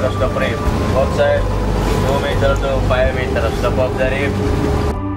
meters stop rim. Both side, 2 meter to 5 meters stop of the rim.